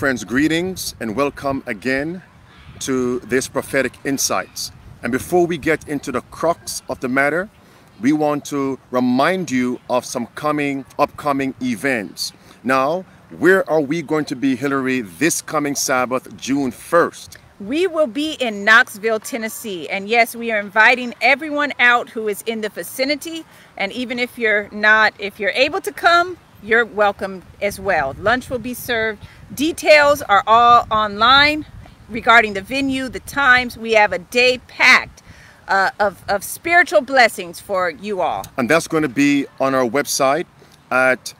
Friends, greetings and welcome again to this prophetic insights. And before we get into the crux of the matter, we want to remind you of some coming upcoming events. Now, where are we going to be, Hillary, this coming Sabbath, June 1st? We will be in Knoxville, Tennessee. And yes, we are inviting everyone out who is in the vicinity. And even if you're not, if you're able to come, you're welcome as well. Lunch will be served. Details are all online regarding the venue, the times. We have a day packed uh, of, of spiritual blessings for you all. And that's going to be on our website at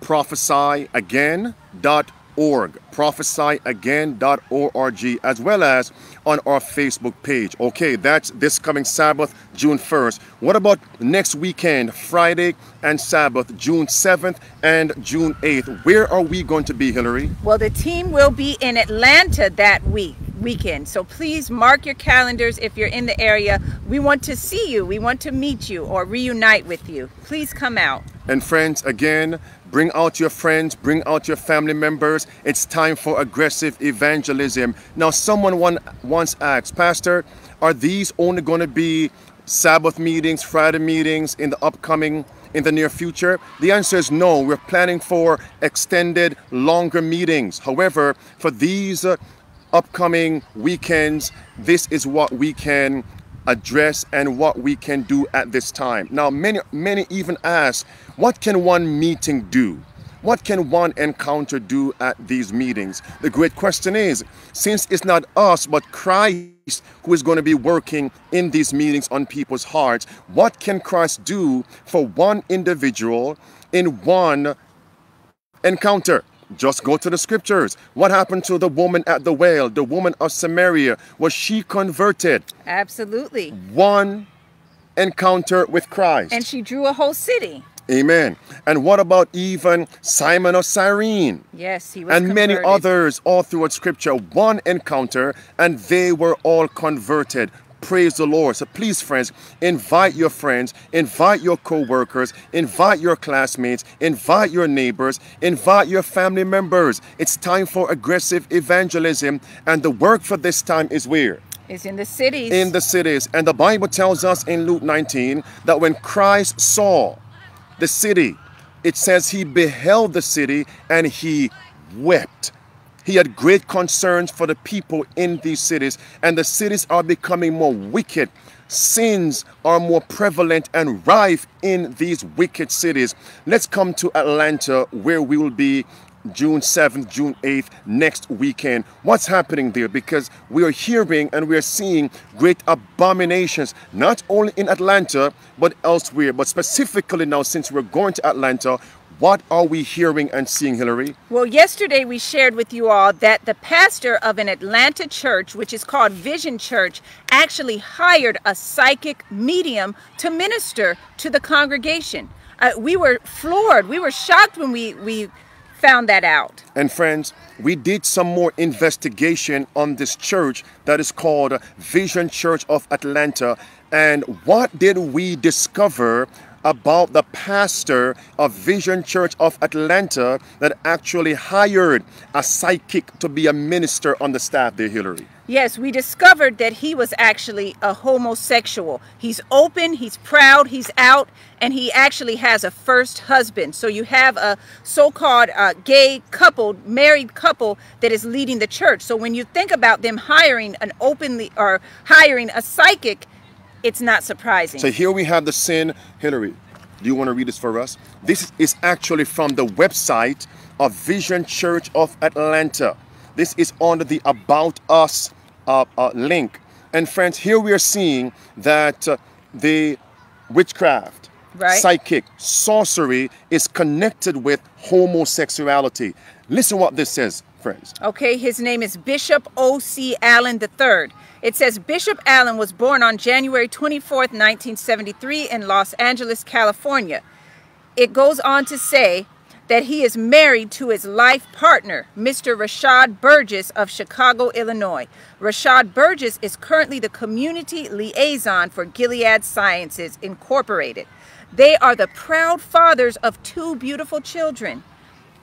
prophesyagain.org org, prophesyagain.org, as well as on our Facebook page. Okay, that's this coming Sabbath, June 1st. What about next weekend, Friday and Sabbath, June 7th and June 8th? Where are we going to be, Hillary? Well, the team will be in Atlanta that week weekend. So please mark your calendars if you're in the area. We want to see you. We want to meet you or reunite with you. Please come out. And friends, again, Bring out your friends, bring out your family members. It's time for aggressive evangelism. Now, someone one, once asked, Pastor, are these only going to be Sabbath meetings, Friday meetings in the upcoming, in the near future? The answer is no. We're planning for extended, longer meetings. However, for these uh, upcoming weekends, this is what we can address and what we can do at this time. Now, many, many even ask, what can one meeting do? What can one encounter do at these meetings? The great question is, since it's not us, but Christ who is going to be working in these meetings on people's hearts, what can Christ do for one individual in one encounter? Just go to the scriptures. What happened to the woman at the well, the woman of Samaria? Was she converted? Absolutely. One encounter with Christ. And she drew a whole city. Amen. And what about even Simon of Cyrene? Yes, he was And converted. many others all throughout scripture. One encounter and they were all converted. Praise the Lord. So please, friends, invite your friends, invite your co-workers, invite your classmates, invite your neighbors, invite your family members. It's time for aggressive evangelism. And the work for this time is where? It's in the cities. In the cities. And the Bible tells us in Luke 19 that when Christ saw the city, it says he beheld the city and he wept. He had great concerns for the people in these cities, and the cities are becoming more wicked. Sins are more prevalent and rife in these wicked cities. Let's come to Atlanta, where we will be June 7th, June 8th, next weekend. What's happening there? Because we are hearing and we are seeing great abominations, not only in Atlanta, but elsewhere. But specifically now, since we're going to Atlanta, what are we hearing and seeing, Hillary? Well, yesterday we shared with you all that the pastor of an Atlanta church, which is called Vision Church, actually hired a psychic medium to minister to the congregation. Uh, we were floored. We were shocked when we, we found that out. And friends, we did some more investigation on this church that is called Vision Church of Atlanta. And what did we discover about the pastor of Vision Church of Atlanta that actually hired a psychic to be a minister on the staff there, Hillary? Yes, we discovered that he was actually a homosexual. He's open, he's proud, he's out, and he actually has a first husband. So you have a so-called uh, gay couple, married couple that is leading the church. So when you think about them hiring an openly or hiring a psychic, it's not surprising. So here we have the sin. Hillary, do you want to read this for us? This is actually from the website of Vision Church of Atlanta. This is under the About Us uh, uh, link. And friends, here we are seeing that uh, the witchcraft, Right. psychic, sorcery is connected with homosexuality. Listen what this says, friends. Okay, his name is Bishop O.C. Allen III. It says Bishop Allen was born on January 24th, 1973 in Los Angeles, California. It goes on to say that he is married to his life partner, Mr. Rashad Burgess of Chicago, Illinois. Rashad Burgess is currently the community liaison for Gilead Sciences Incorporated. They are the proud fathers of two beautiful children,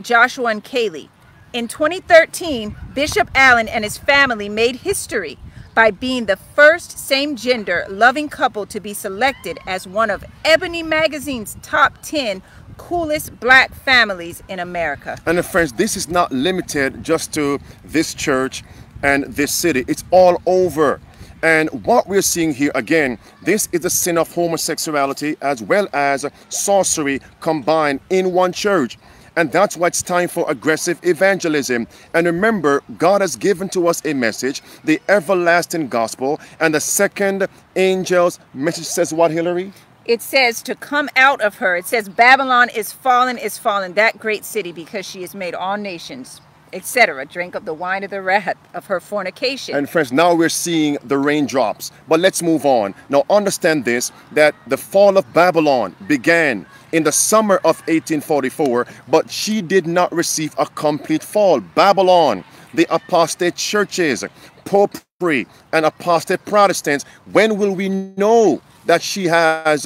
Joshua and Kaylee. In 2013, Bishop Allen and his family made history by being the first same gender loving couple to be selected as one of Ebony Magazine's top 10 coolest black families in America. And uh, friends, this is not limited just to this church and this city, it's all over. And what we're seeing here again, this is the sin of homosexuality as well as sorcery combined in one church. And that's why it's time for aggressive evangelism. And remember, God has given to us a message, the everlasting gospel. And the second angel's message says what, Hillary? It says to come out of her. It says Babylon is fallen, is fallen, that great city, because she has made all nations etc. Drink of the wine of the wrath of her fornication. And friends, now we're seeing the raindrops. But let's move on. Now understand this, that the fall of Babylon began in the summer of 1844, but she did not receive a complete fall. Babylon, the apostate churches, popery, and apostate Protestants, when will we know that she has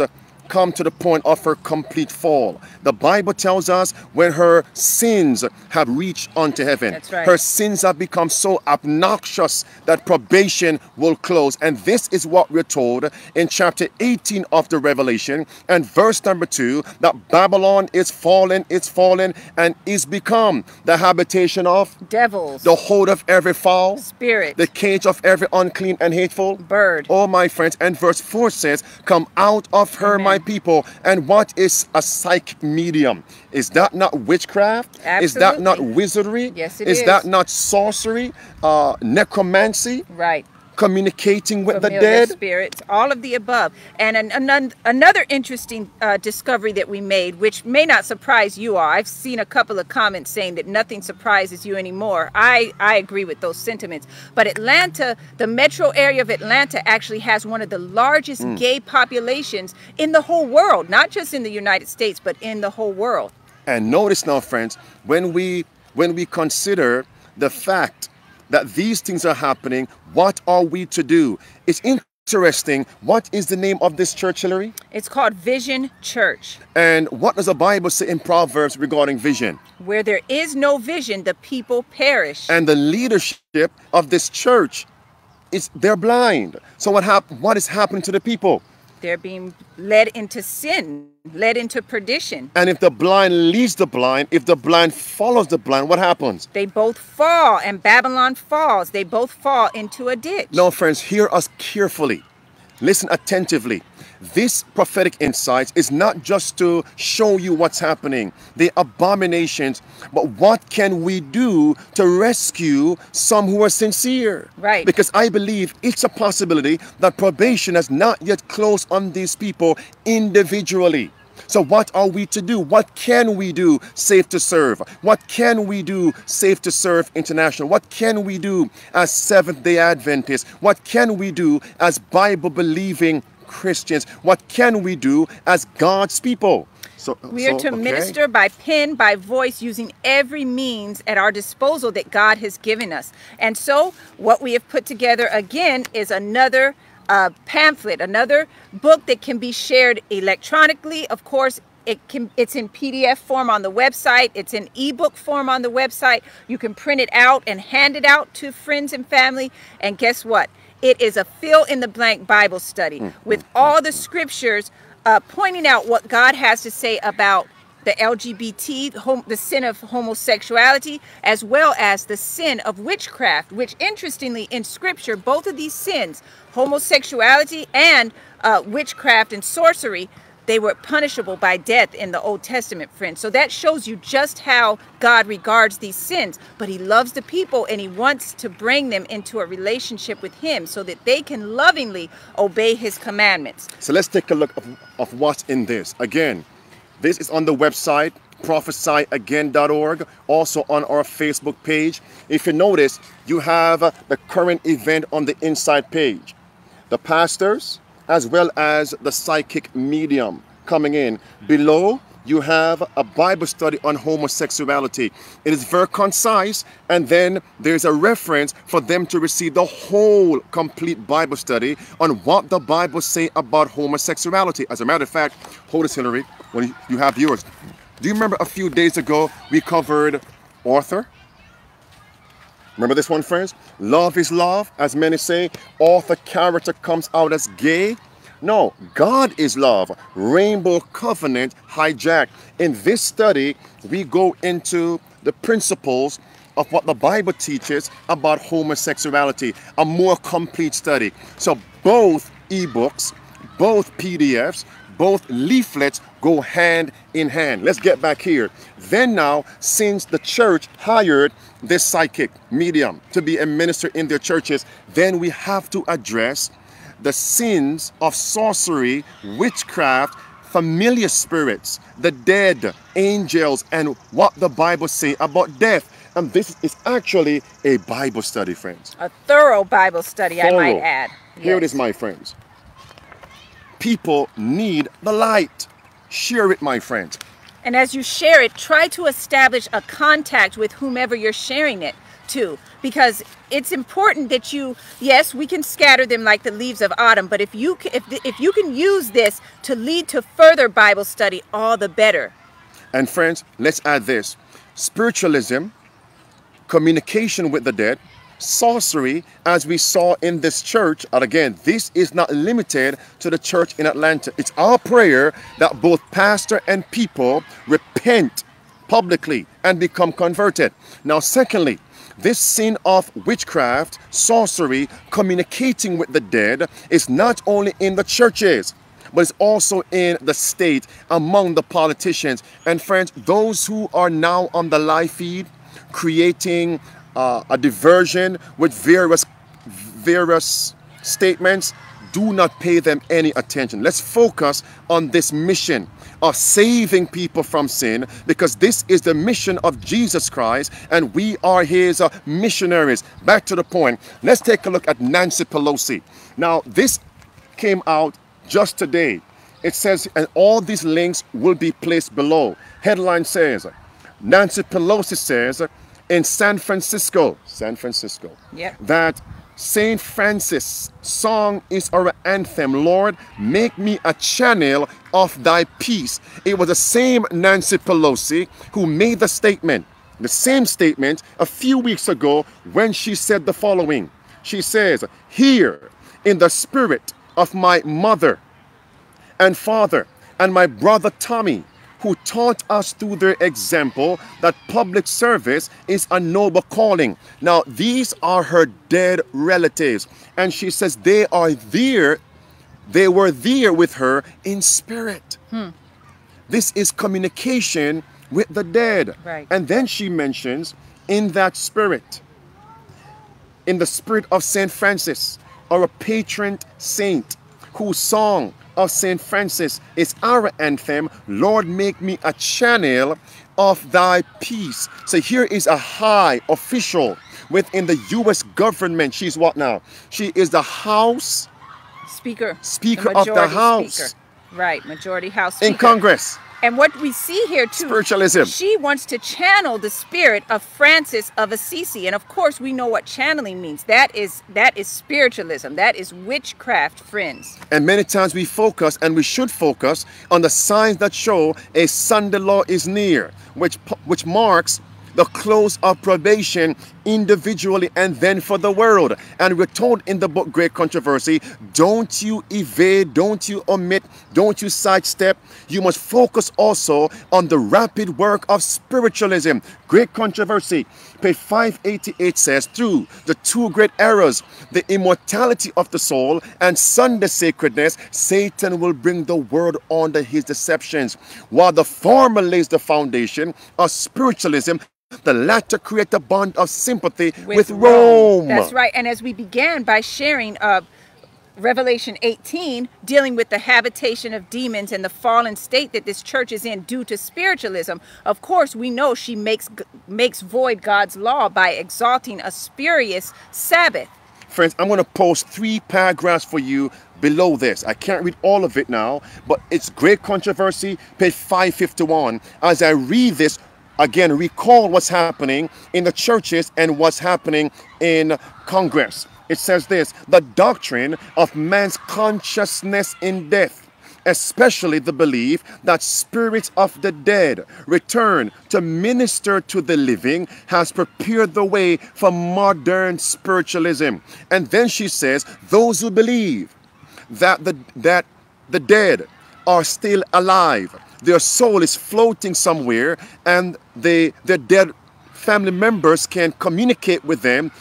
come to the point of her complete fall. The Bible tells us when her sins have reached unto heaven. Right. Her sins have become so obnoxious that probation will close. And this is what we're told in chapter 18 of the Revelation and verse number 2 that Babylon is fallen, it's fallen, and is become the habitation of devils, the hold of every foul spirit, the cage of every unclean and hateful bird. Oh, my friends. And verse 4 says, Come out of her, Amen. my people. And what is a psychic medium? Is that not witchcraft? Is that not wizardry? Yes, it is. is. that not sorcery? Uh, necromancy? Right. Communicating with the dead? spirits, all of the above. And an, an, another interesting uh, discovery that we made, which may not surprise you all. I've seen a couple of comments saying that nothing surprises you anymore. I, I agree with those sentiments. But Atlanta, the metro area of Atlanta, actually has one of the largest Hmm. gay populations in the whole world, not just in the United States, but in the whole world. And notice now, friends, when we when we consider the fact that these things are happening, what are we to do? It's interesting. What is the name of this church, Hillary? It's called Vision Church. And what does the Bible say in Proverbs regarding vision? Where there is no vision, the people perish. And the leadership of this church is they're blind. So what hap- what is happening to the people? They're being led into sin, led into perdition. And if the blind leads the blind, if the blind follows the blind, what happens? They both fall, and Babylon falls. They both fall into a ditch. No, friends, hear us carefully. Listen attentively. This prophetic insight is not just to show you what's happening, the abominations, but what can we do to rescue some who are sincere? Right. Because I believe it's a possibility that probation has not yet closed on these people individually. So, what are we to do? What can we do Saved to Serve? What can we do Saved to Serve international? What can we do as Seventh day Adventists? What can we do as Bible believing Christians? What can we do as God's people? So, We are so, to okay. minister by pen, by voice, using every means at our disposal that God has given us. And so, what we have put together again is another uh, pamphlet, another book that can be shared electronically. Of course, it can it's in PDF form on the website. It's in ebook form on the website. You can print it out and hand it out to friends and family. And guess what? It is a fill in the blank Bible study with all the scriptures uh, pointing out what God has to say about the LGBT, the sin of homosexuality, as well as the sin of witchcraft, which interestingly in scripture, both of these sins, homosexuality and uh, witchcraft and sorcery, they were punishable by death in the Old Testament, friends. So that shows you just how God regards these sins. But He loves the people and He wants to bring them into a relationship with Him so that they can lovingly obey His commandments. So let's take a look of, of what's in this. Again, this is on the website prophesy.again.org, also on our Facebook page. If you notice, you have uh, the current event on the inside page. The pastors, as well as the psychic medium coming in. Below, you have a Bible study on homosexuality. It is very concise, and then there's a reference for them to receive the whole complete Bible study on what the Bible say about homosexuality. As a matter of fact, hold this, Hillary, when you have yours. Do you remember a few days ago we covered Arthur? Remember this one, friends? Love is love, as many say. Arthur character comes out as gay. No, God is love. Rainbow covenant hijacked. In this study, we go into the principles of what the Bible teaches about homosexuality, a more complete study. So both ebooks, both PDFs, both leaflets go hand in hand. Let's get back here. Then now, since the church hired this psychic medium to be a minister in their churches, then we have to address the sins of sorcery, witchcraft, familiar spirits, the dead, angels, and what the Bible say about death. And this is actually a Bible study, friends. A thorough Bible study, thorough. I might add. Here yes. it is, my friends. People need the light. Share it, my friends. And as you share it, try to establish a contact with whomever you're sharing it to because it's important that you yes we can scatter them like the leaves of autumn but if you if, if you can use this to lead to further bible study all the better and friends let's add this spiritualism communication with the dead sorcery as we saw in this church. And again this is not limited to the church in atlanta. It's our prayer that both pastor and people repent publicly and become converted. Now secondly this sin of witchcraft, sorcery, communicating with the dead is not only in the churches, but it's also in the state among the politicians. And friends, those who are now on the live feed creating uh, a diversion with various various statements do not pay them any attention. Let's focus on this mission of saving people from sin because this is the mission of Jesus Christ and we are his uh, missionaries. Back to the point, let's take a look at Nancy Pelosi. Now, this came out just today. It says, and all these links will be placed below. Headline says, Nancy Pelosi says in San Francisco, San Francisco, yep. that St. Francis song is our anthem. Lord, make me a channel of thy peace. It was the same Nancy Pelosi who made the statement, the same statement a few weeks ago when she said the following. She says, Here in the spirit of my mother and father and my brother Tommy, who taught us through their example that public service is a noble calling. Now, these are her dead relatives, and she says they are there, they were there with her in spirit. Hmm. This is communication with the dead. Right. And then she mentions in that spirit, in the spirit of St. Francis, our patron saint, whose song of St. Francis is our anthem, Lord, make me a channel of thy peace. So here is a high official within the U.S. government. She's what now? She is the House Speaker. Speaker the of the House. Speaker. Right, Majority House Speaker. In Congress. And what we see here too, spiritualism. She wants to channel the spirit of Francis of Assisi, and of course, we know what channeling means. That is that is spiritualism. That is witchcraft, friends. And many times we focus, and we should focus on the signs that show a Sunday law is near, which which marks the close of probation individually and then for the world. And we're told in the book Great Controversy, don't you evade, don't you omit, don't you sidestep. You must focus also on the rapid work of spiritualism. Great Controversy, page 588 says, through the two great errors, the immortality of the soul and Sunday sacredness, Satan will bring the world under his deceptions. While the former lays the foundation of spiritualism, the latter create a bond of sympathy with, with Rome. Rome. That's right. And as we began by sharing uh, Revelation 18, dealing with the habitation of demons and the fallen state that this church is in due to spiritualism, of course, we know she makes makes void God's law by exalting a spurious Sabbath. Friends, I'm going to post three paragraphs for you below this. I can't read all of it now, but it's great controversy, page 551. As I read this, again recall what's happening in the churches and what's happening in Congress. It says this the doctrine of man's consciousness in death especially the belief that spirits of the dead return to minister to the living, has prepared the way for modern spiritualism. And then she says, those who believe that the, that the dead are still alive, their soul is floating somewhere, and they, the dead family members can communicate with them,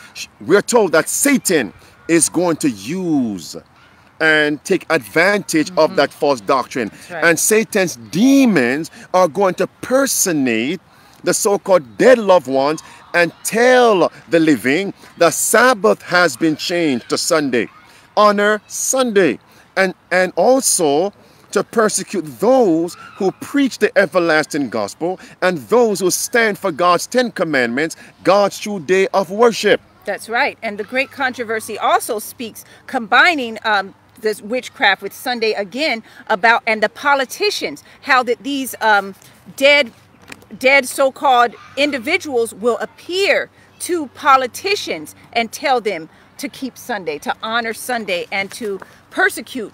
we're told that Satan is going to use and take advantage mm -hmm. of mm-hmm. that false doctrine. Right. And Satan's demons are going to personate the so called dead loved ones and tell the living the Sabbath has been changed to Sunday. Honor Sunday. And, and also to persecute those who preach the everlasting gospel and those who stand for God's Ten Commandments, God's true day of worship. That's right. And the great controversy also speaks combining um, this witchcraft with Sunday again about and the politicians, how that these um, dead, dead so-called individuals will appear to politicians and tell them to keep Sunday, to honor Sunday, and to persecute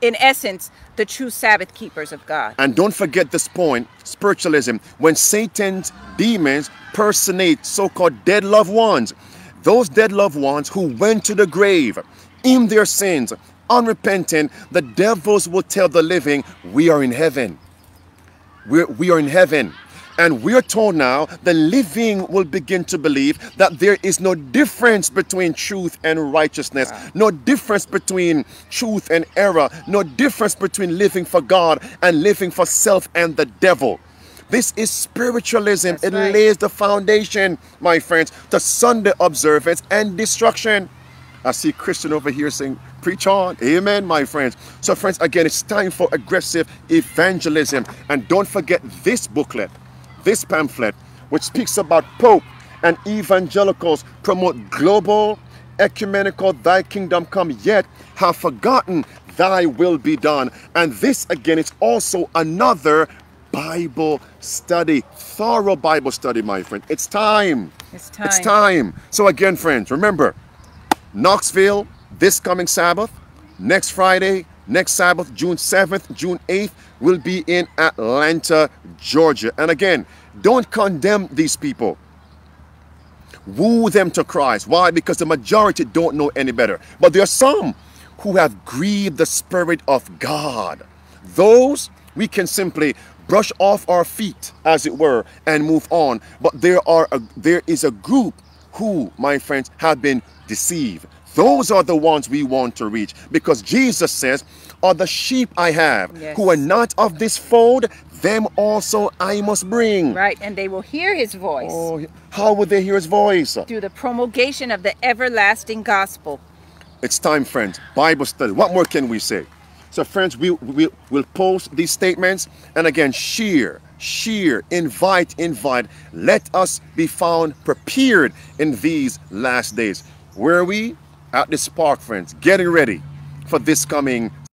in essence, the true Sabbath keepers of God. And don't forget this point spiritualism. When Satan's demons personate so called dead loved ones, those dead loved ones who went to the grave in their sins, unrepentant, the devils will tell the living, We are in heaven. We're, we are in heaven. And we're told now the living will begin to believe that there is no difference between truth and righteousness, no difference between truth and error, no difference between living for God and living for self and the devil. This is spiritualism. That's it right. lays the foundation, my friends, to Sunday observance and destruction. I see Christian over here saying, preach on. Amen, my friends. So, friends, again, it's time for aggressive evangelism. And don't forget this booklet this pamphlet, which speaks about Pope and evangelicals promote global, ecumenical, thy kingdom come, yet have forgotten thy will be done. And this again is also another Bible study, thorough Bible study, my friend. It's time. It's time. It's time. So again, friends, remember, Knoxville, this coming Sabbath, next Friday, next Sabbath, June 7th, June 8th, will be in Atlanta, Georgia. And again, don't condemn these people. Woo them to Christ. Why? Because the majority don't know any better. But there are some who have grieved the Spirit of God. Those we can simply brush off our feet, as it were, and move on. But there are a, there is a group who, my friends, have been deceived. Those are the ones we want to reach because Jesus says, are the sheep I have yes. who are not of this fold, them also I must bring. Right, and they will hear his voice. Oh, how would they hear his voice? Through the promulgation of the everlasting gospel. It's time, friends. Bible study. What more can we say? So, friends, we, we will post these statements and again, share, share, invite, invite. Let us be found prepared in these last days. Where are we? At this park, friends, getting ready for this coming